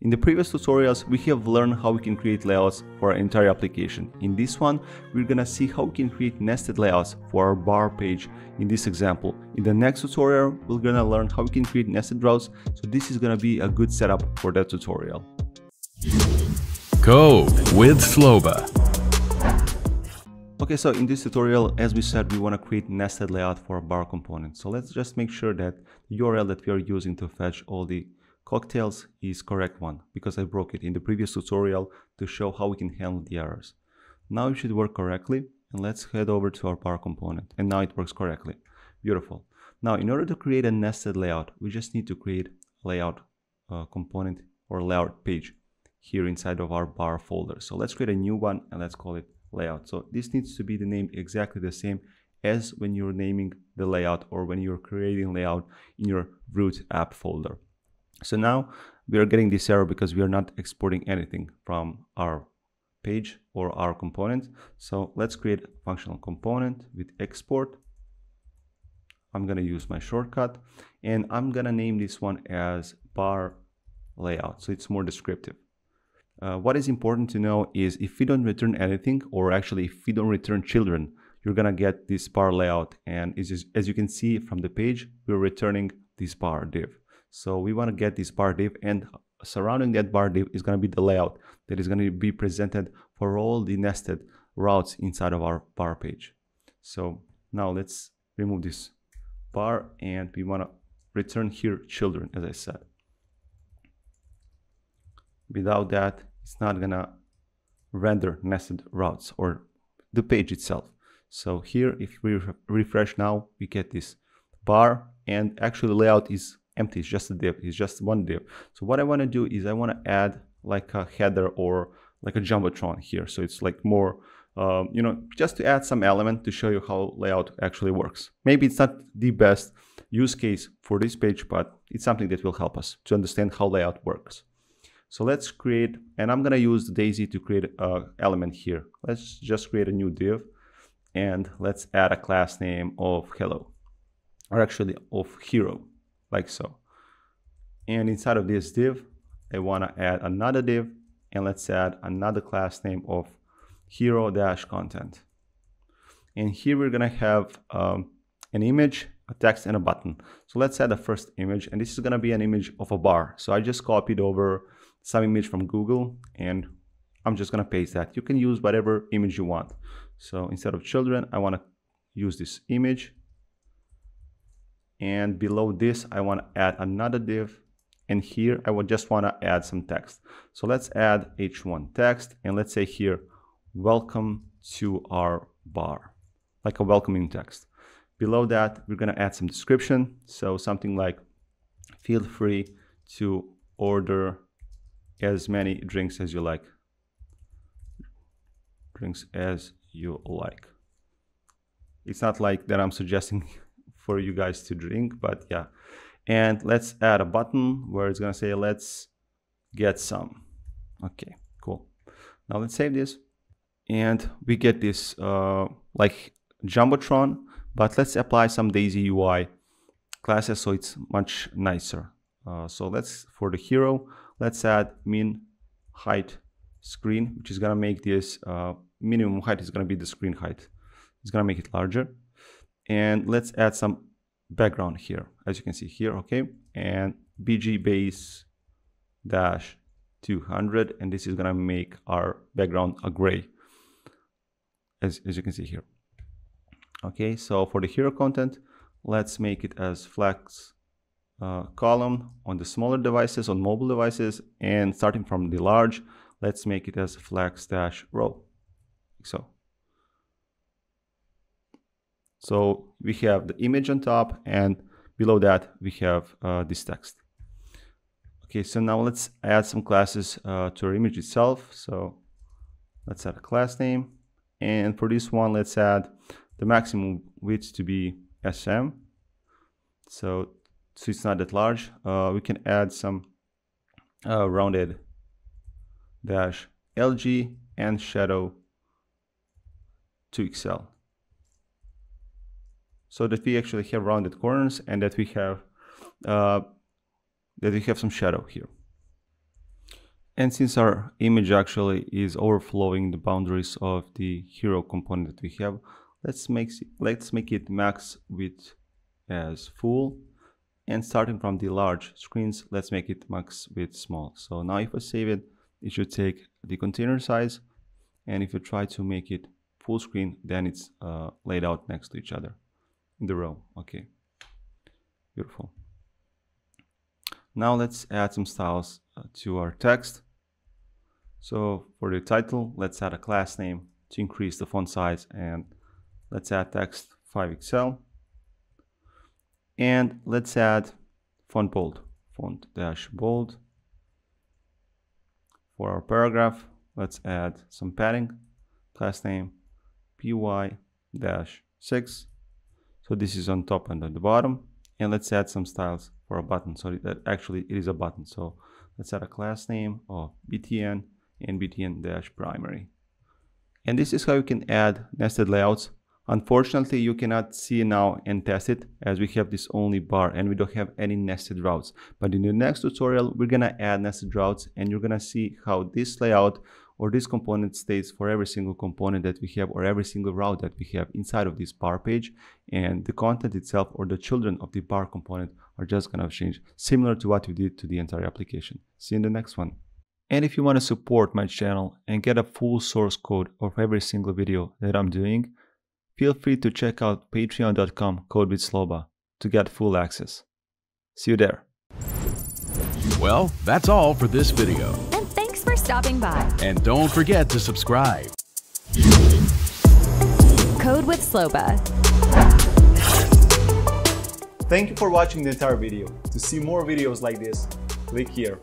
In the previous tutorials, we have learned how we can create layouts for our entire application. In this one, we're gonna see how we can create nested layouts for our bar page in this example. In the next tutorial, we're gonna learn how we can create nested routes, so this is gonna be a good setup for that tutorial. Code with Sloba. Okay, so in this tutorial, as we said, we want to create nested layout for a bar component. So let's just make sure that the URL that we are using to fetch all the cocktails is correct one because I broke it in the previous tutorial to show how we can handle the errors. Now it should work correctly and let's head over to our bar component and now it works correctly. Beautiful. Now in order to create a nested layout, we just need to create layout uh, component or layout page here inside of our bar folder. So let's create a new one and let's call it layout. So this needs to be the name exactly the same as when you're naming the layout or when you're creating layout in your root app folder. So now we are getting this error because we are not exporting anything from our page or our component. So let's create a functional component with export. I'm going to use my shortcut and I'm going to name this one as bar layout. So it's more descriptive. Uh, what is important to know is if we don't return anything or actually if we don't return children, you're going to get this bar layout. And just, as you can see from the page, we're returning this bar div. So we want to get this bar div and surrounding that bar div is going to be the layout that is going to be presented for all the nested routes inside of our bar page. So now let's remove this bar and we want to return here children as I said. Without that, it's not gonna render nested routes or the page itself. So here, if we refresh now, we get this bar and actually the layout is empty, it's just a div, it's just one div. So what I wanna do is I wanna add like a header or like a Jumbotron here. So it's like more, um, you know, just to add some element to show you how layout actually works. Maybe it's not the best use case for this page, but it's something that will help us to understand how layout works. So let's create, and I'm gonna use Daisy to create an element here. Let's just create a new div and let's add a class name of hello, or actually of hero like so. And inside of this div, I want to add another div and let's add another class name of hero-content. And here we're going to have um, an image, a text, and a button. So let's add the first image, and this is going to be an image of a bar. So I just copied over some image from Google, and I'm just going to paste that. You can use whatever image you want. So instead of children, I want to use this image and below this I want to add another div. And here I would just want to add some text. So let's add h1 text and let's say here welcome to our bar like a welcoming text. Below that we're going to add some description. So something like feel free to order as many drinks as you like. Drinks as you like. It's not like that I'm suggesting for you guys to drink but yeah. And let's add a button where it's gonna say let's get some. Okay cool. Now let's save this. And we get this uh, like jumbotron but let's apply some daisy ui classes so it's much nicer. Uh, so let's for the hero let's add min height screen which is gonna make this uh, minimum height is gonna be the screen height. It's gonna make it larger and let's add some background here. As you can see here okay? And bg base dash 200 and this is gonna make our background a gray as, as you can see here. Okay so for the hero content let's make it as flex uh, column on the smaller devices on mobile devices and starting from the large let's make it as flex dash row. So so we have the image on top and below that we have uh, this text. Okay, so now let's add some classes uh, to our image itself. So let's add a class name. And for this one, let's add the maximum width to be SM. So, so it's not that large. Uh, we can add some uh, rounded dash LG and shadow 2XL so that we actually have rounded corners and that we have uh, that we have some shadow here. And since our image actually is overflowing the boundaries of the hero component that we have, let's make, let's make it max width as full. And starting from the large screens, let's make it max width small. So now if I save it, it should take the container size. And if you try to make it full screen, then it's uh, laid out next to each other the row. Okay, beautiful. Now let's add some styles uh, to our text. So for the title, let's add a class name to increase the font size and let's add text 5XL. And let's add font bold, font dash bold. For our paragraph, let's add some padding, class name py dash 6. So this is on top and on the bottom. And let's add some styles for a button. So that actually it is a button. So let's add a class name of btn and btn-primary. And this is how you can add nested layouts. Unfortunately, you cannot see now and test it as we have this only bar and we don't have any nested routes. But in the next tutorial, we're gonna add nested routes and you're gonna see how this layout or this component stays for every single component that we have or every single route that we have inside of this bar page and the content itself or the children of the bar component are just gonna change similar to what we did to the entire application. See you in the next one. And if you want to support my channel and get a full source code of every single video that I'm doing, feel free to check out patreon.com code with Sloba to get full access. See you there. Well, that's all for this video. And stopping by. And don't forget to subscribe. Code with Sloba. Thank you for watching the entire video. To see more videos like this, click here.